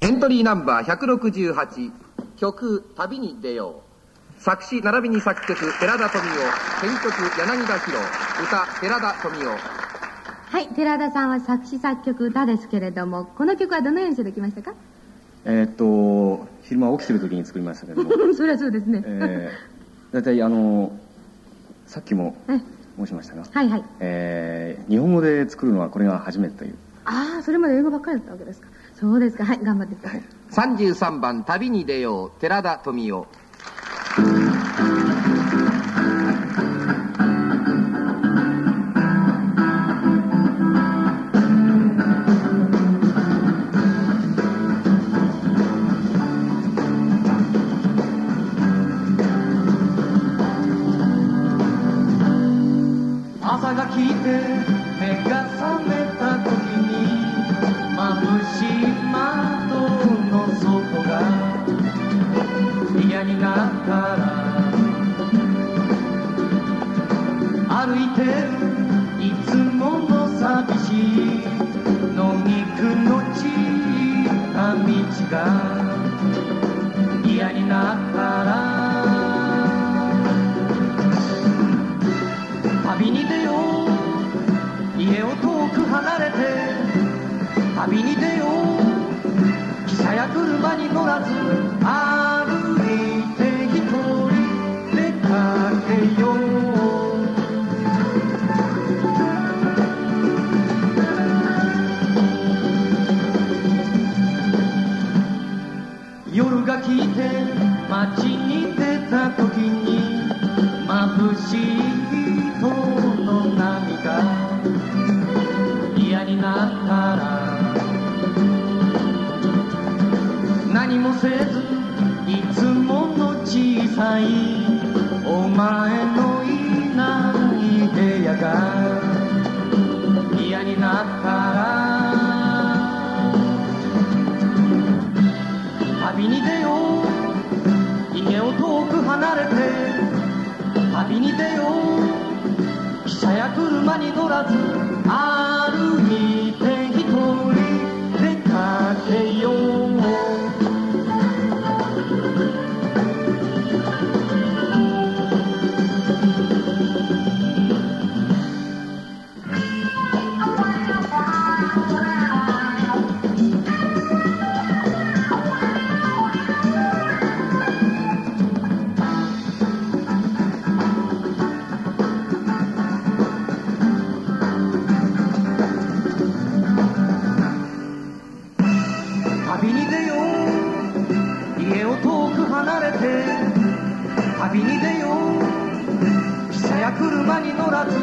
エントリーナンバー168曲「旅に出よう」作詞並びに作曲寺田富夫編曲柳田博。歌寺田富夫はい寺田さんは作詞作曲歌ですけれどもこの曲はどのようにしてできましたか？えーっと昼間起きてる時に作りましたけども。そりゃそうですね、えー、大体あのさっきもえ申しましたが、はいはい。えー日本語で作るのはこれが初めてという。ああそれまで英語ばっかりだったわけですかそうですか。はい頑張ってください、33番「旅に出よう」寺田富夫朝が来て旅に出よう。汽車や車に乗らず歩いて一人出かけよう夜が来て街に出た時にせずいつもの小さいお前のいない部屋が嫌になったら旅に出よう。家を遠く離れて旅に出よう。汽車や車に乗らず歩いて旅に出よう。汽車や車に乗らず